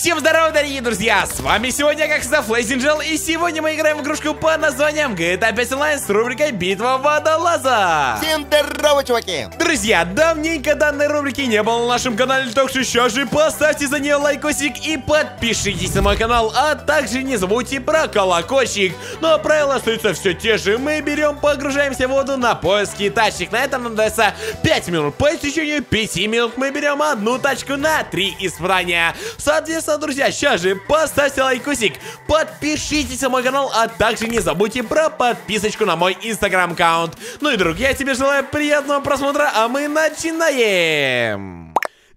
Всем здорова, дорогие друзья! С вами сегодня, как всегда, Флейзинджел, и сегодня мы играем в игрушку под названием GTA 5 Online с рубрикой Битва Водолаза! Всем здорово, чуваки! Друзья, давненько данной рубрики не было на нашем канале, так что сейчас же поставьте за нее лайкосик и подпишитесь на мой канал, а также не забудьте про колокольчик. Но правила остаются все те же, мы берем, погружаемся в воду на поиски тачек, на этом нам дается 5 минут, по истечению 5 минут мы берем одну тачку на 3 испытания. Соответственно, Соответственно, друзья, сейчас же поставьте лайкусик, подпишитесь на мой канал, а также не забудьте про подписочку на мой инстаграм-аккаунт. Ну и, друг, я тебе желаю приятного просмотра, а мы начинаем!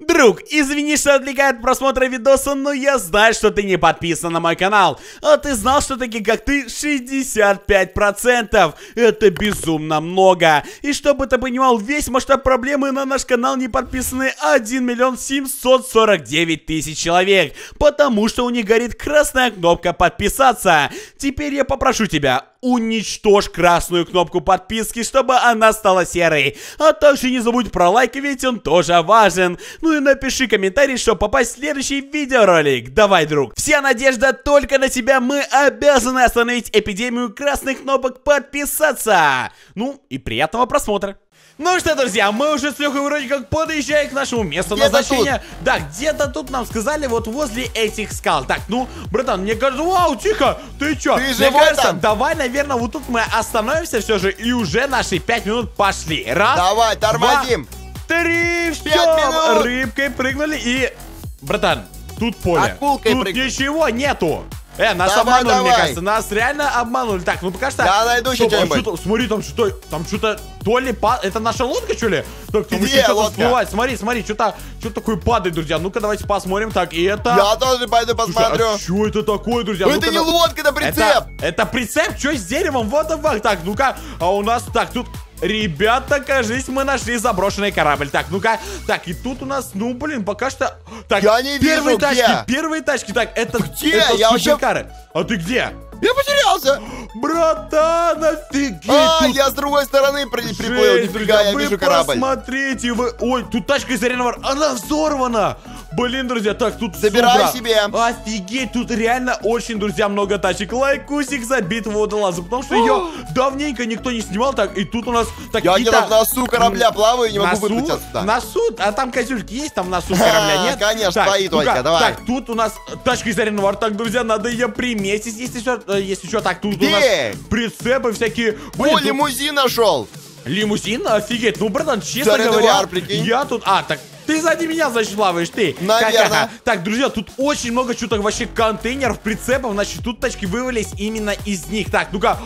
Друг, извини, что отвлекает просмотра видоса, но я знаю, что ты не подписан на мой канал. А ты знал, что такие как ты 65%? Это безумно много. И чтобы ты понимал весь масштаб проблемы, на наш канал не подписаны 1 миллион 749 тысяч человек. Потому что у них горит красная кнопка подписаться. Теперь я попрошу тебя, уничтожь красную кнопку подписки, чтобы она стала серой. А также не забудь про лайк, ведь он тоже важен. Ну и напиши комментарий, чтобы попасть в следующий видеоролик. Давай, друг. Вся надежда только на тебя. Мы обязаны остановить эпидемию красных кнопок подписаться. Ну и приятного просмотра. Ну что, друзья, мы уже с Лехой вроде как подъезжаем к нашему месту назначения. Да, где-то тут нам сказали, вот возле этих скал. Так, ну, братан, мне кажется, вау, тихо, ты чё? Ты мне кажется, там? давай, наверное, вот тут мы остановимся все же, и уже наши пять минут пошли. Раз, Давай, тормозим! два, три, все, рыбкой прыгнули и... Братан, тут поле. Акулкой тут прыгай. ничего нету. Э, нас Давай, обманули, мне давай. кажется, нас реально обманули. Так, ну пока что... Я найду Стоп, что-нибудь. что-то- Смотри, там что-то, там что-то, то ли па... Это наша лодка, что ли? Так, там Где что-то всплывает. Смотри, смотри, что-то, что-то такое падает, друзья. Ну-ка, давайте посмотрим. Так, и это... Я тоже пойду Слушай, посмотрю. а что это такое, друзья? Ну это не лодка, это прицеп! это, это прицеп? Что с деревом? Вот fuck? Так, ну-ка, а у нас... Так, тут... Ребята, кажись, мы нашли заброшенный корабль. Так, ну-ка. Так, и тут у нас, ну, блин, пока что... Так, Я не первые вижу, тачки, где. первые тачки. Так, это... Где? Это Я вообще-. А ты где? Я потерялся! Братан, офигеть! А, тут я с другой стороны при- приплыл. Жесть, Нифига, друзья, я вижу корабль. посмотрите, вы... Ой, тут тачка из аренового... Она взорвана! Блин, друзья, так, тут Забирай супра. себе. Офигеть, тут реально очень, друзья, много тачек. Лайкусик за битву водолаза, потому что ее давненько никто не снимал. Так, и тут у нас Я такие-то... где-то в носу корабля плаваю не могу выплыть отсюда. Носу? А там козюльки есть там в носу корабля, нет? конечно, ну-ка, только, давай. Так, тут у нас тачка из аренового Так, друзья, надо ее приметить, если что. Э, Если что, так, тут у нас Где? прицепы всякие. Блин, О, тут- лимузин нашел! Лимузин? Офигеть. Ну, братан, честно Зарядовар, говоря, я тут... А, так ты сзади меня, значит, плаваешь, ты. Наверно. Ха-ха-ха. Так, друзья, тут очень много чего-то вообще контейнеров, прицепов. Значит, тут тачки вывалились именно из них. Так, ну-ка...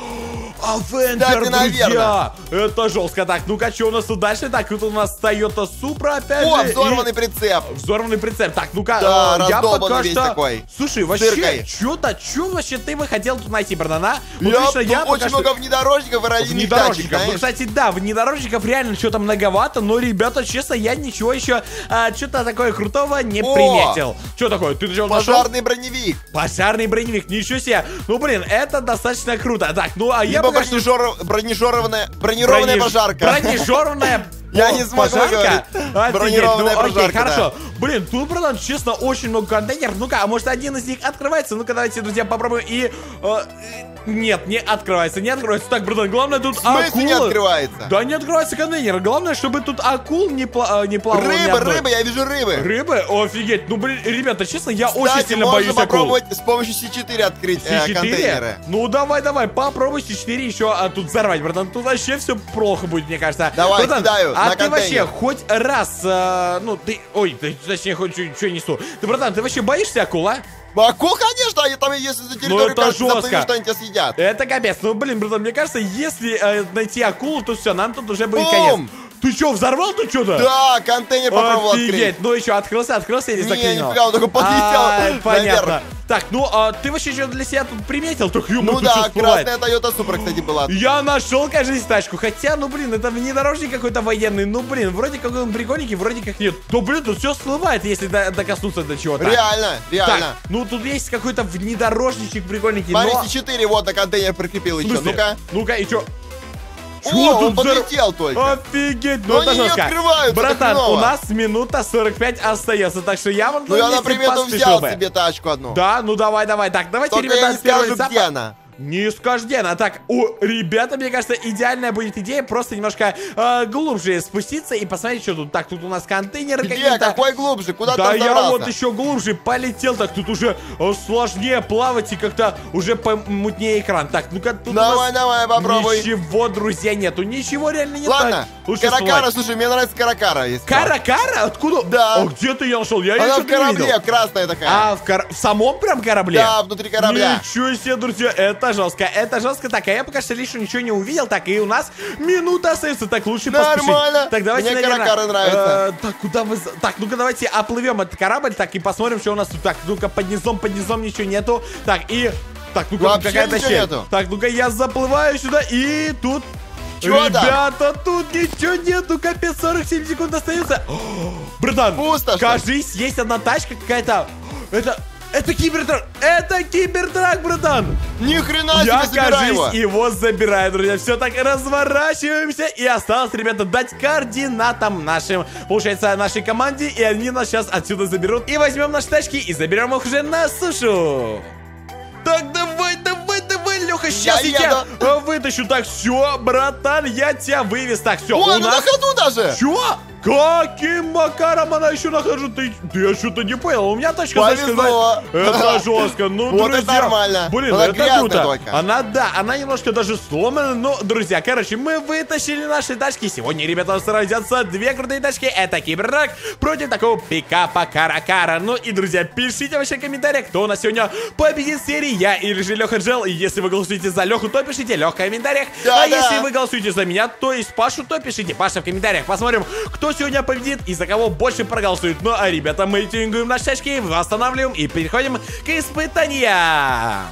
Авенджер, друзья! Это жестко. Так, ну-ка, что у нас тут дальше? Так, тут у нас Toyota Supra, опять О, же. и- взорванный прицеп! Взорванный прицеп. Так, ну-ка, Да, э, я пока что... такой. Слушай, вообще, что-то, что вообще ты бы хотел тут найти, братана? Вот Я, лично тут пока очень что- много внедорожников и тачек, Внедорожников. Ну, знаешь? кстати, да, внедорожников реально что-то многовато, но, ребята, честно, я ничего еще а, что-то такое крутого не О! приметил. Что такое? Ты что нашел? Пожарный броневик! Пожарный броневик, ничего себе. Ну, блин, это достаточно круто. Так, ну, а я Либо пока что... бронежор- бронежированная, бронированная пожарка. Бронежированная Я не смогу пожарка? Бронированная ну, окей, прожарка, хорошо. Блин, тут, братан, честно, очень много контейнеров. Ну-ка, а может один из них открывается? Ну-ка, давайте, друзья, попробуем и... э, нет, не открывается, не открывается. Так, братан, главное тут акулы. не открывается? Да не открывается контейнер. Главное, чтобы тут акул не, пла- э, не плавало ни Рыба, рыба, я вижу рыбы. Рыбы? Офигеть. Ну, блин, ребята, честно, я очень Кстати, сильно можно боюсь акул. попробовать с помощью C4 открыть э, C4? контейнеры. Ну давай, давай, попробуй C4 еще а, тут взорвать, братан. Тут вообще все плохо будет, мне кажется. Давай, братан, кидаю А ты вообще контейнер. хоть раз, э, ну ты, ой, ты, точнее, хоть что несу. Ты, братан, ты вообще боишься акул, а? Акул, конечно, они там, если за территорию это кажется, жестко. заплывешь, что они тебя съедят. Это капец. Ну, блин, братан, мне кажется, если э, найти акулу, то все, нам тут уже будет Бум! конец. Ты что, взорвал тут что-то? Да, контейнер попробовал открыть. Офигеть, ну еще открылся, открылся или Не, заклинил? нифига, он только подлетел А, Понятно. наверх. Так, ну, а ты вообще что для себя тут приметил? Так, ё Ну да, что красная Toyota Supra, кстати, была. Я нашел, кажется, тачку. Хотя, ну блин, это внедорожник какой-то военный. Ну блин, вроде как он прикольненький, вроде как нет. Ну блин, тут все всплывает, если до- докоснуться до чего-то. Реально, реально. Так, ну тут есть какой-то внедорожничек прикольненький. Смотри, но... C4 вот на контейнер прикрепил еще. Ну-ка. Ну-ка, и чё? О, он за- подлетел только. Офигеть, Но ну они не как Братан, у нас минута 45 остается, так что я вам Ну я, например, взял себе тачку одну. Да, ну давай, давай. Так, давайте, ребята, я не Не она. Так, у ребята, мне кажется, идеальная будет идея просто немножко э, глубже спуститься и посмотреть, что тут. Так, тут у нас контейнеры Где? Какой глубже? Куда Да ты я забрался? вот еще глубже полетел, так тут уже э, сложнее плавать и как-то уже помутнее экран. Так, ну-ка тут у Давай, нас давай, попробуй. ничего, друзья, нету, ничего реально нет. Ладно, Так, лучше Каракара, всплывать. слушай, мне нравится Каракара. Кара-кара? Откуда? Да. О, где ты ее нашел? Я Она в не корабле, красная такая. А, в, кор- в самом прям корабле? Да, внутри корабля. Ничего себе, друзья, это жестко, это жестко. Так, а я пока что лишь ничего не увидел. Так, и у нас минута остается. Так, лучше поспешить. Нормально. Так, давайте, Мне наверное, каракары нравятся. э, так, куда за- Так, ну-ка, давайте оплывем этот корабль, так, и посмотрим, что у нас тут. Так, ну-ка, под низом, под низом ничего нету. Так, и... Так, ну-ка, какая-то щель. нету. Так, ну-ка, я заплываю сюда, и тут... Там? Ребята, тут ничего нету, капец, 47 секунд остается. О, Братан, Пусто, кажись, есть одна тачка какая-то. Это... Это кибертрак! Это кибертрак, братан! Ни хрена себе, Я, кажись, его. его забираю, друзья. Все так, разворачиваемся. И осталось, ребята, дать координатам нашим, получается, нашей команде. И они нас сейчас отсюда заберут. И возьмем наши тачки и заберем их уже на сушу. Так, давай, давай, давай, Леха, сейчас я, Я тебя еду. э, вытащу. Так, все, братан, я тебя вывез. Так, все, Ой, у ну на нас... ходу даже. Чё? Каким макаром она еще нахожу? Ты, ты я что-то не понял. У меня тачка, Повезло. когда- Это жестко. Ну, Вот это друзья. нормально. Блин, Она это круто. только. Она, да, она немножко даже сломана. Но, друзья, короче, мы вытащили наши тачки. Сегодня, ребята, сразятся две крутые тачки. Это Киберрак против такого пикапа Каракара. Ну и, друзья, пишите вообще в комментариях, кто у нас сегодня победит в серии. Я или же Леха Джел. И если вы голосуете за Леху, то пишите Леха в комментариях. Да, а да. если вы голосуете за меня, то есть Пашу, то пишите Паша в комментариях. Посмотрим, кто сегодня победит и за кого больше проголосует. Ну а, ребята, мы тюнингуем наши очки, восстанавливаем и переходим к испытаниям.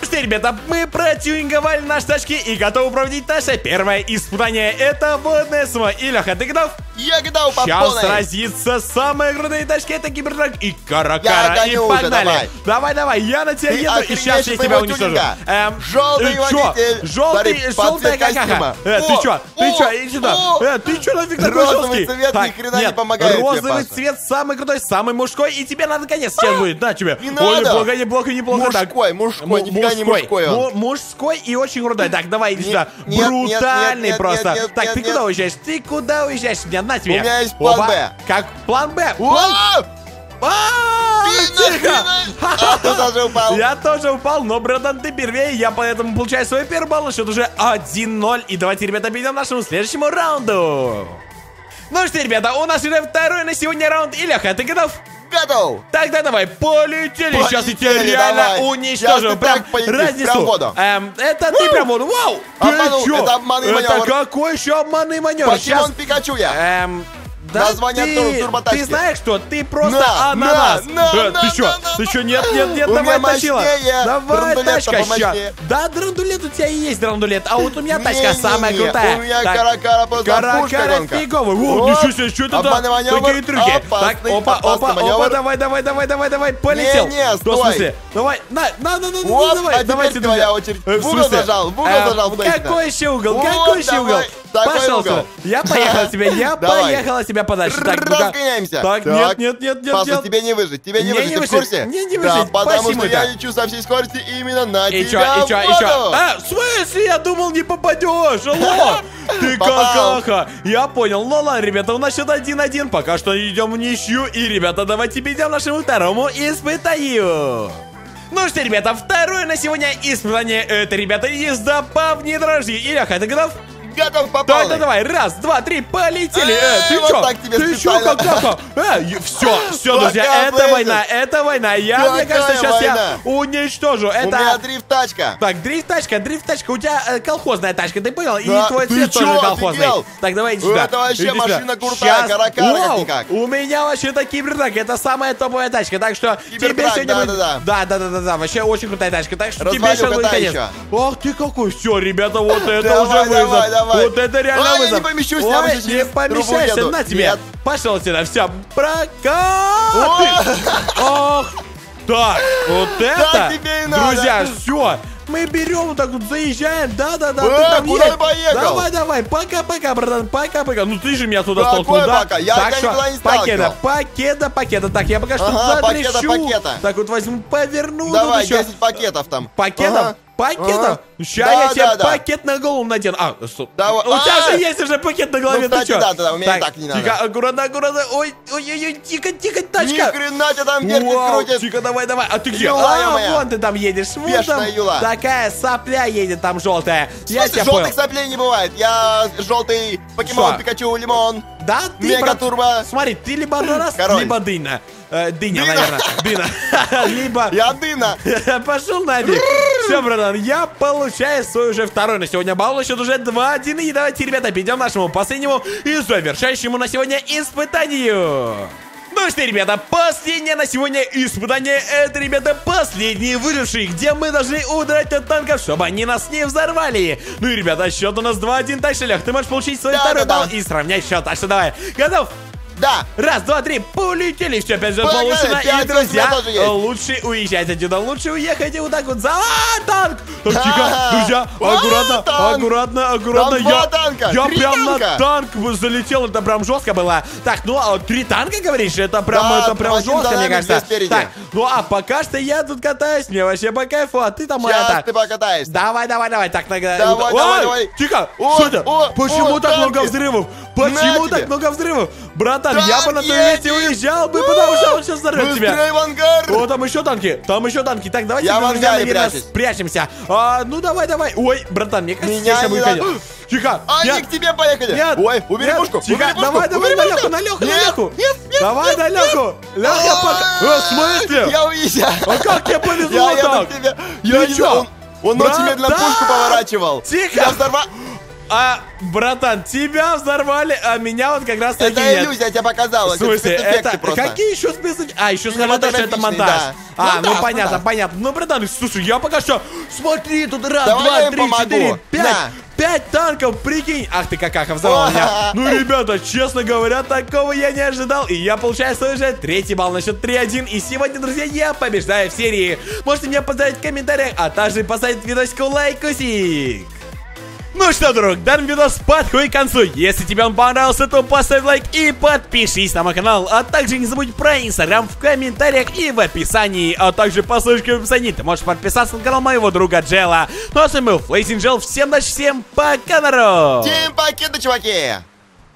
Ну Что, ребята, мы протюнинговали наши тачки и готовы проводить наше первое испытание. Это водная сума. И, Леха, ты готов? Я готов по Сейчас полной. сразится самые крутые тачки. Это Кибертрак и Каракара. Я И гоню уже, погнали. давай. давай, давай, я на тебя Ты еду и сейчас я тебя уничтожу. Эм, Желтый э, водитель. Желтый, Смотри, желтая цвет какаха. Э, ты О, чё? Ты о, чё? Иди сюда. Э, ты чё нафиг такой Розовый жесткий? цвет ни Так, хрена не нет, помогает тебе, розовый Паша. цвет самый крутой, самый мужской, и тебе надо конец сейчас будет. На тебе. Не Ой, неплохо, неплохо, неплохо. Мужской, мужской, нифига не мужской он. Мужской и очень крутой. Так, давай, иди Не- сюда. Брутальный просто. Так, ты куда уезжаешь? Ты куда уезжаешь? На тебе. У меня есть план. «Б». Как план Б? План... А, Ты? А, упал. Я тоже упал, но, братан, ты первее, я поэтому получаю свой первый балл, счет уже 1-0. И давайте, ребята, перейдем к нашему следующему раунду. Ну что, ребята, у нас уже второй на сегодня раунд. И, Леха, ты готов? Готов. Тогда давай, полетели. Сейчас я тебя Полетели, реально давай. уничтожу. Сейчас ты Прям разнесу. Эм, это ты прям воду. Вау! Ты Обманул, чё? это обманный Это маневр. какой еще обманный маневр? Покемон Пикачу я. Эм, да Название ты, тур- турботачки. ты знаешь что? Ты просто На, ананас. на, на, Э, на, ты что? Ты что? Нет, нет, нет, У давай тащила. Давай тачка ща. Да, драндулет у тебя и есть драндулет, а вот у меня тачка самая крутая. У меня каракара просто Каракара фиговый. О, ничего себе, что это маневр, Какие трюки. Так, опа, опа, опа, давай, давай, давай, давай, давай, полетел. Не-не, Что, в стой. смысле? Давай, на, на, на, на, на, давай, а давайте, твоя очередь. Э, В угол смысле? зажал, в угол зажал. Какой еще угол? Какой еще угол? Такой Пошел угол. Я поехал тебе, я Давай. поехала тебя подальше. Так. Разгоняемся. Так, нет, нет, нет, нет, Паша, нет. тебе не выжить, тебе не выжить, не ты в курсе? не Да, выжить. потому Почему что я лечу со всей скорости именно на И чё, тебя и чё, и чё? А, в смысле? Я думал, не попадешь. Алло. Ты какаха. Я понял. Ладно, ребята, у нас счет 1-1. Пока что идем в ничью. И, ребята, давайте перейдем нашему второму испытанию. Ну что, ребята, второе на сегодня испытание. Это, ребята, езда по внедорожью. Ильяха, ты готов? Готов по Так, полной. да, давай, раз, два, три, полетели! Э, ты чё? так ты чё, специально. какаха? Э, все, все, друзья, это война, это война. Я, мне кажется, сейчас я уничтожу. У Это... меня дрифт-тачка. Так, дрифт-тачка, дрифт-тачка, у тебя э, колхозная тачка, ты понял? И твой цвет тоже колхозный. Так, давай иди сюда. Это вообще машина крутая, каракара как-никак. У меня вообще такие кибертрак, это самая топовая тачка, так что тебе сегодня. Да, да, да, да, да, вообще очень крутая тачка, так что тебе сейчас будет конец. Ох ты какой, все, ребята, вот это уже вызов. Давай. Вот это реально я вызов. не помещусь, я Ой, вообще не еду. на тебе. Нет. Пошел сюда, все, прокат. Ох, так, вот это, друзья, все. мы берем вот так вот заезжаем, да-да-да, Э, ты там куда едь. поехал? Давай, давай, пока-пока, братан, пока-пока. Ну ты же меня туда Какой столкнул, да? пока? Я так что, не пакета, пакета, пакета. Так, я пока что Ага, затрещу. пакета, пакета. Так вот возьму, поверну Давай, еще. 10 пакетов там. Пакетов? Ага. Пакетов? Ага. Сейчас Да, я тебе да, да. пакет на голову надену. А, стоп. Давай. У тебя А! же есть уже пакет на голове, Ну, ты кстати, чё? да, да, да, у меня и так не надо. Тихо, аккуратно, аккуратно. Ой, ой, ой, ой, тихо, тихо, Ни тачка. хрена тебе там вертит, Вау, крутит. тихо, давай, давай. А ты где? Юла а, моя. вон ты там едешь. Вон Бешеная там юла. Такая сопля едет там желтая. Я Слушай, тебя желтых понял. соплей не бывает. Я желтый покемон Шо? Пикачу лимон. Да, ты, Мега брат, турбо. Смотри, ты либо Король. либо дыня. Э, дыня, Дына. наверное. Дына. Либо... Я дына. Пошел нафиг. Все, братан, я получаю свой уже второй на сегодня балл. На счет уже 2-1. И давайте, ребята, перейдем к нашему последнему и завершающему на сегодня испытанию. Ну что, ребята, последнее на сегодня испытание Это, ребята, последние выжившие Где мы должны удрать от танков, чтобы они нас не взорвали Ну и, ребята, счет у нас 2-1 Так что, Лех, ты можешь получить свой Да, второй да, балл да. И сравнять счет Так что давай, готов? Да. Раз, два, три, полетели, все опять же Погнали, получено. пять, И, друзья, восемь тоже есть. лучше уезжать отсюда, лучше уехать и вот так вот за... А, танк! Так, тихо, друзья, А, аккуратно, танк! аккуратно, аккуратно. Там два я, танка, я три прям на танк залетел, это прям жестко было. Так, ну а три танка, говоришь, это прям, Да, это прям жестко, мне кажется. Так, ну а пока что я тут катаюсь, мне вообще по кайфу, а ты там Сейчас это... ты покатаешься. Давай, давай, давай, так, нога... Давай, Ой, давай, давай. Тихо, О, что это? о, Почему о, так танки. много взрывов? Почему так много взрывов? Братан, я бы на Танк твоем месте уезжал бы, потому что он сейчас взорвет тебя. Быстрее в ангар. О, там еще танки, там еще танки. Так, давайте, Я друзья, наверное, спрячемся. А, ну, давай, давай. Ой, братан, мне кажется, я не выходил. Тихо, Они нет, к тебе поехали. нет. Ой, убери нет, пушку. Тихо, убери пушку. давай, давай, убери на пушку. Леху, на Леху, на Нет, Леху. Нет, нет. Давай на Леху. Леха, пока. Э, в смысле? Я уезжаю. А как тебе повезло Я так? к тебе. Я Ты не чё? знаю, Он, он очень медленно Братан! пушку поворачивал. Тихо. Я взорвал. А, братан, тебя взорвали, а меня вот как раз таки Это нет. иллюзия, тебе показала. В смысле, это просто. какие еще спецэффекты? А, еще сказали, то, что это монтаж. да. А, ну Монтаж, понятно, монтаж. понятно. Ну, братан, слушай, я пока что... Смотри, тут раз, Давай два, три, помогу. четыре, пять. На. Пять танков, прикинь. Ах ты какаха, взорвал меня. Ну, ребята, честно говоря, такого я не ожидал. И я получаю свой уже третий балл на счет 3-1. И сегодня, друзья, я побеждаю в серии. Можете меня поздравить в комментариях, а также поставить видосику лайкусик. Ну что, друг, данный видос подходит к концу. Если тебе он понравился, то поставь лайк и подпишись на мой канал. А также не забудь про инстаграм в комментариях и в описании. А также по ссылочке в описании ты можешь подписаться на канал моего друга Джела. Ну а с вами был Флейсинджел. Всем удачи, всем пока, народ! Тим, покеда, чуваки.